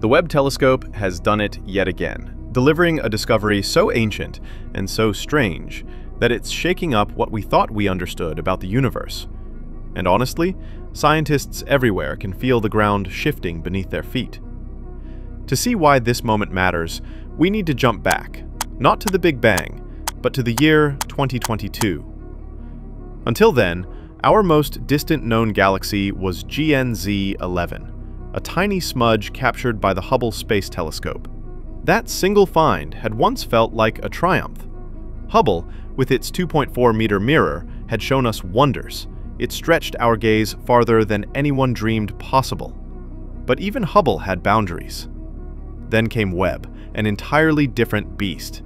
The Webb telescope has done it yet again, delivering a discovery so ancient and so strange that it's shaking up what we thought we understood about the universe. And honestly, scientists everywhere can feel the ground shifting beneath their feet. To see why this moment matters, we need to jump back, not to the Big Bang, but to the year 2022. Until then, our most distant known galaxy was GNZ 11, a tiny smudge captured by the Hubble Space Telescope. That single find had once felt like a triumph. Hubble, with its 2.4 meter mirror, had shown us wonders. It stretched our gaze farther than anyone dreamed possible. But even Hubble had boundaries. Then came Webb, an entirely different beast.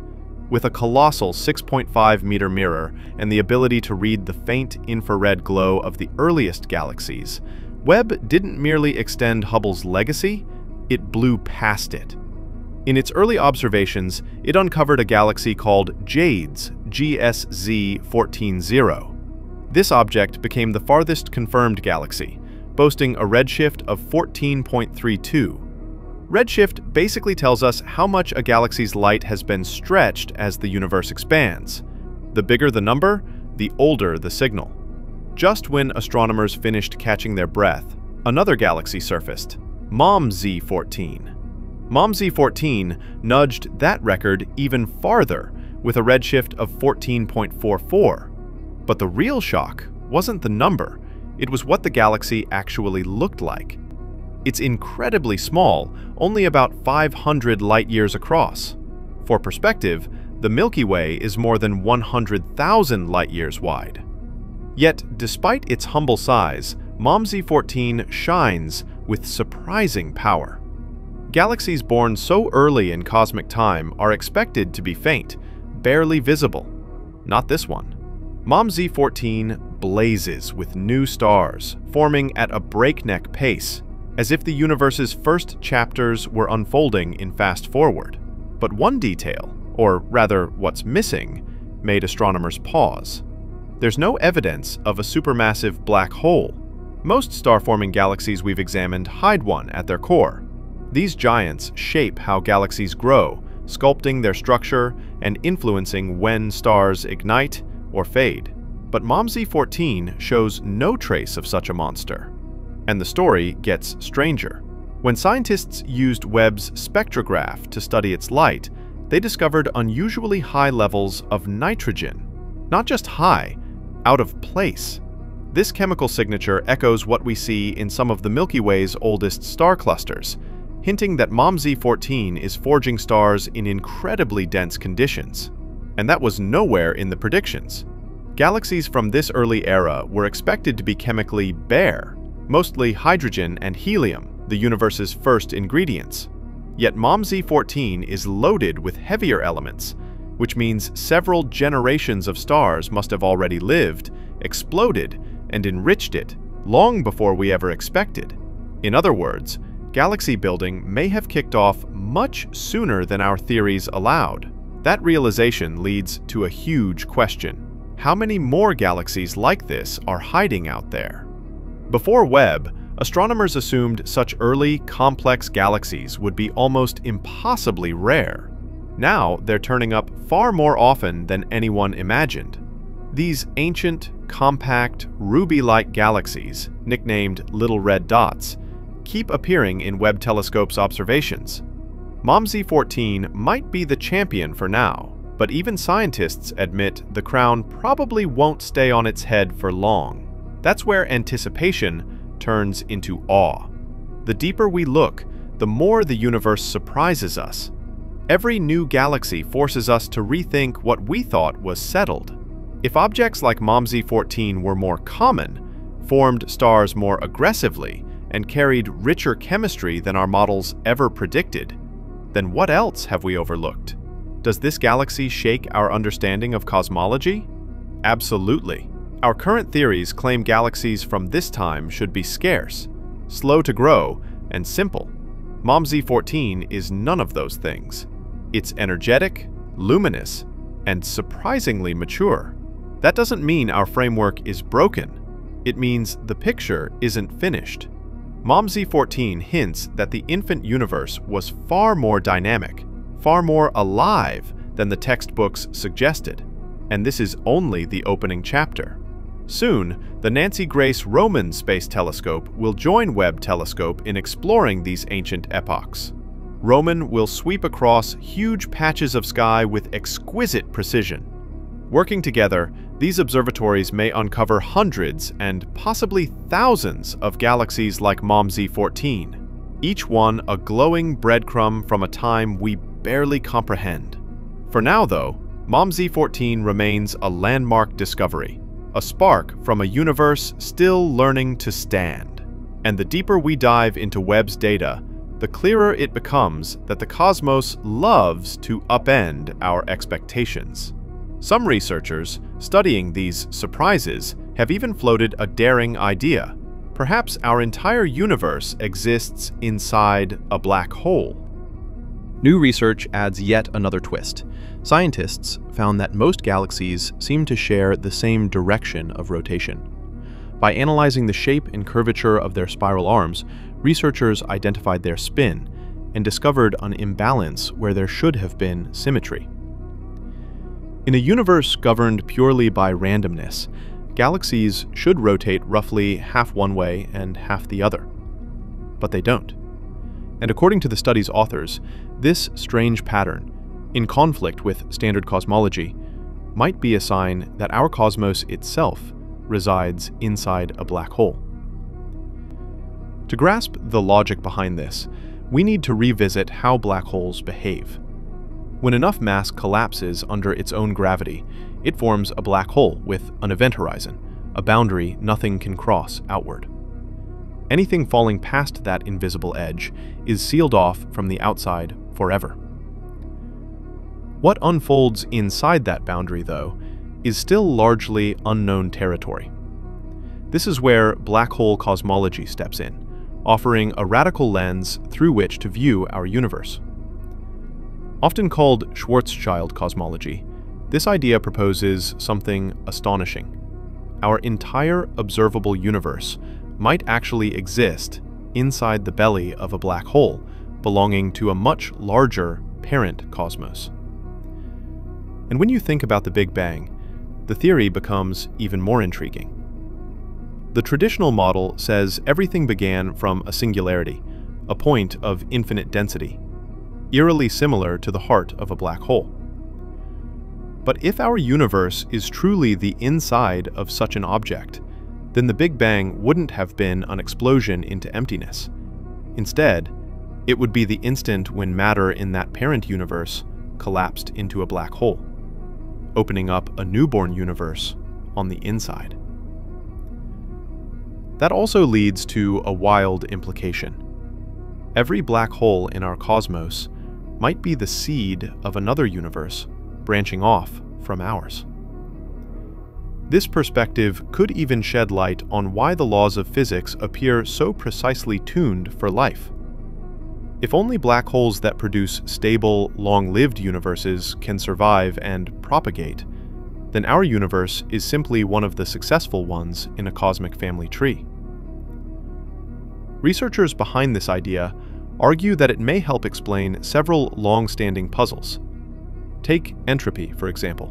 With a colossal 6.5 meter mirror and the ability to read the faint infrared glow of the earliest galaxies, Webb didn't merely extend Hubble's legacy, it blew past it. In its early observations, it uncovered a galaxy called JADES GSZ 140. This object became the farthest confirmed galaxy, boasting a redshift of 14.32. Redshift basically tells us how much a galaxy's light has been stretched as the universe expands. The bigger the number, the older the signal. Just when astronomers finished catching their breath, another galaxy surfaced, MOMZ14. MOMZ14 nudged that record even farther with a redshift of 14.44. But the real shock wasn't the number, it was what the galaxy actually looked like. It's incredibly small, only about 500 light-years across. For perspective, the Milky Way is more than 100,000 light-years wide. Yet, despite its humble size, MOMZ14 shines with surprising power. Galaxies born so early in cosmic time are expected to be faint, barely visible. Not this one. MOMZ14 blazes with new stars, forming at a breakneck pace, as if the universe's first chapters were unfolding in fast forward. But one detail, or rather what's missing, made astronomers pause. There's no evidence of a supermassive black hole. Most star-forming galaxies we've examined hide one at their core. These giants shape how galaxies grow, sculpting their structure and influencing when stars ignite or fade. But MOMZ14 shows no trace of such a monster. And the story gets stranger. When scientists used Webb's spectrograph to study its light, they discovered unusually high levels of nitrogen. Not just high, out of place. This chemical signature echoes what we see in some of the Milky Way's oldest star clusters, hinting that MOMZ14 is forging stars in incredibly dense conditions. And that was nowhere in the predictions. Galaxies from this early era were expected to be chemically bare, mostly hydrogen and helium, the universe's first ingredients. Yet MOMZ14 is loaded with heavier elements, which means several generations of stars must have already lived, exploded, and enriched it long before we ever expected. In other words, galaxy building may have kicked off much sooner than our theories allowed. That realization leads to a huge question. How many more galaxies like this are hiding out there? Before Webb, astronomers assumed such early, complex galaxies would be almost impossibly rare. Now, they're turning up far more often than anyone imagined. These ancient, compact, ruby-like galaxies, nicknamed Little Red Dots, keep appearing in Webb telescope's observations. MOMZ14 might be the champion for now, but even scientists admit the crown probably won't stay on its head for long. That's where anticipation turns into awe. The deeper we look, the more the universe surprises us, Every new galaxy forces us to rethink what we thought was settled. If objects like MOMZ14 were more common, formed stars more aggressively, and carried richer chemistry than our models ever predicted, then what else have we overlooked? Does this galaxy shake our understanding of cosmology? Absolutely. Our current theories claim galaxies from this time should be scarce, slow to grow, and simple. MOMZ14 is none of those things. It's energetic, luminous, and surprisingly mature. That doesn't mean our framework is broken. It means the picture isn't finished. MOMZ14 hints that the infant universe was far more dynamic, far more alive than the textbooks suggested, and this is only the opening chapter. Soon, the Nancy Grace Roman Space Telescope will join Webb Telescope in exploring these ancient epochs. Roman will sweep across huge patches of sky with exquisite precision. Working together, these observatories may uncover hundreds and possibly thousands of galaxies like MOMZ14, each one a glowing breadcrumb from a time we barely comprehend. For now, though, MOMZ14 remains a landmark discovery, a spark from a universe still learning to stand. And the deeper we dive into Webb's data, the clearer it becomes that the cosmos loves to upend our expectations. Some researchers, studying these surprises, have even floated a daring idea. Perhaps our entire universe exists inside a black hole. New research adds yet another twist. Scientists found that most galaxies seem to share the same direction of rotation. By analyzing the shape and curvature of their spiral arms, researchers identified their spin and discovered an imbalance where there should have been symmetry. In a universe governed purely by randomness, galaxies should rotate roughly half one way and half the other. But they don't. And according to the study's authors, this strange pattern, in conflict with standard cosmology, might be a sign that our cosmos itself resides inside a black hole. To grasp the logic behind this, we need to revisit how black holes behave. When enough mass collapses under its own gravity, it forms a black hole with an event horizon, a boundary nothing can cross outward. Anything falling past that invisible edge is sealed off from the outside forever. What unfolds inside that boundary, though, is still largely unknown territory. This is where black hole cosmology steps in, offering a radical lens through which to view our universe. Often called Schwarzschild cosmology, this idea proposes something astonishing. Our entire observable universe might actually exist inside the belly of a black hole belonging to a much larger parent cosmos. And when you think about the Big Bang, the theory becomes even more intriguing. The traditional model says everything began from a singularity, a point of infinite density, eerily similar to the heart of a black hole. But if our universe is truly the inside of such an object, then the Big Bang wouldn't have been an explosion into emptiness. Instead, it would be the instant when matter in that parent universe collapsed into a black hole, opening up a newborn universe on the inside. That also leads to a wild implication. Every black hole in our cosmos might be the seed of another universe branching off from ours. This perspective could even shed light on why the laws of physics appear so precisely tuned for life. If only black holes that produce stable, long-lived universes can survive and propagate, then our universe is simply one of the successful ones in a cosmic family tree. Researchers behind this idea argue that it may help explain several long-standing puzzles. Take entropy, for example.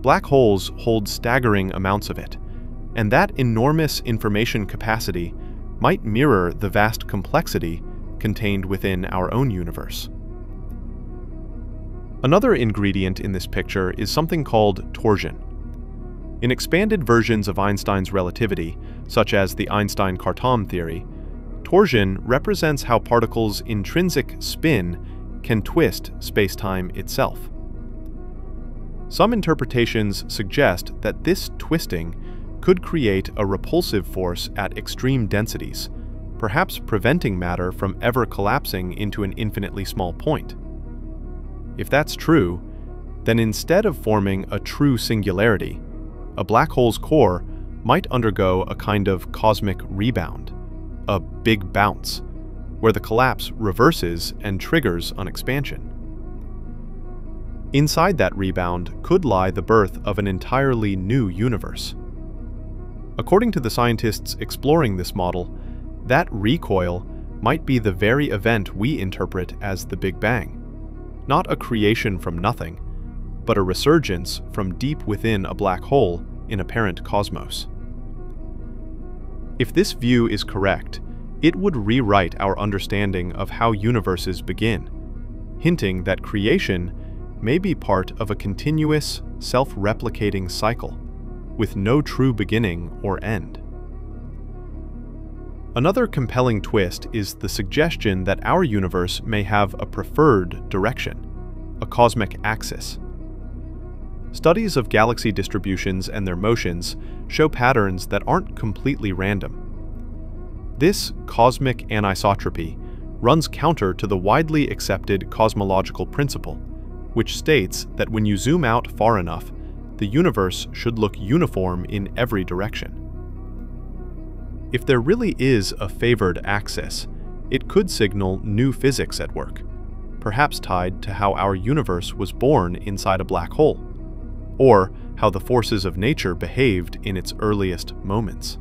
Black holes hold staggering amounts of it, and that enormous information capacity might mirror the vast complexity contained within our own universe. Another ingredient in this picture is something called torsion. In expanded versions of Einstein's relativity, such as the Einstein-Cartan theory, Torsion represents how particles' intrinsic spin can twist spacetime itself. Some interpretations suggest that this twisting could create a repulsive force at extreme densities, perhaps preventing matter from ever collapsing into an infinitely small point. If that's true, then instead of forming a true singularity, a black hole's core might undergo a kind of cosmic rebound a big bounce, where the collapse reverses and triggers an expansion. Inside that rebound could lie the birth of an entirely new universe. According to the scientists exploring this model, that recoil might be the very event we interpret as the Big Bang. Not a creation from nothing, but a resurgence from deep within a black hole in a parent cosmos. If this view is correct, it would rewrite our understanding of how universes begin, hinting that creation may be part of a continuous, self-replicating cycle, with no true beginning or end. Another compelling twist is the suggestion that our universe may have a preferred direction, a cosmic axis. Studies of galaxy distributions and their motions show patterns that aren't completely random. This cosmic anisotropy runs counter to the widely accepted cosmological principle, which states that when you zoom out far enough, the universe should look uniform in every direction. If there really is a favored axis, it could signal new physics at work, perhaps tied to how our universe was born inside a black hole, or how the forces of nature behaved in its earliest moments.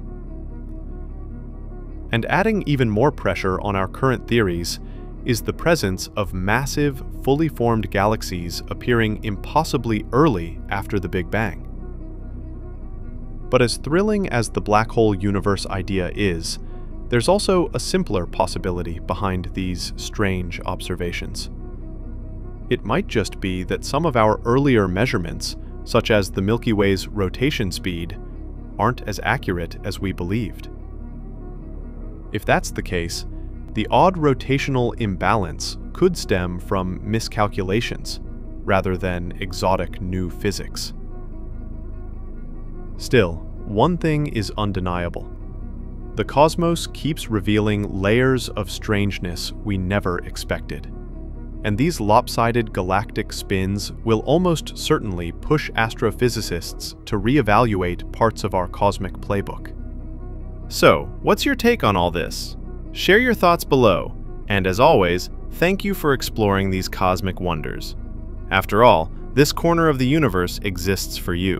And adding even more pressure on our current theories is the presence of massive, fully formed galaxies appearing impossibly early after the Big Bang. But as thrilling as the black hole universe idea is, there's also a simpler possibility behind these strange observations. It might just be that some of our earlier measurements, such as the Milky Way's rotation speed, aren't as accurate as we believed. If that's the case, the odd rotational imbalance could stem from miscalculations rather than exotic new physics. Still, one thing is undeniable. The cosmos keeps revealing layers of strangeness we never expected. And these lopsided galactic spins will almost certainly push astrophysicists to reevaluate parts of our cosmic playbook. So, what's your take on all this? Share your thoughts below, and as always, thank you for exploring these cosmic wonders. After all, this corner of the universe exists for you.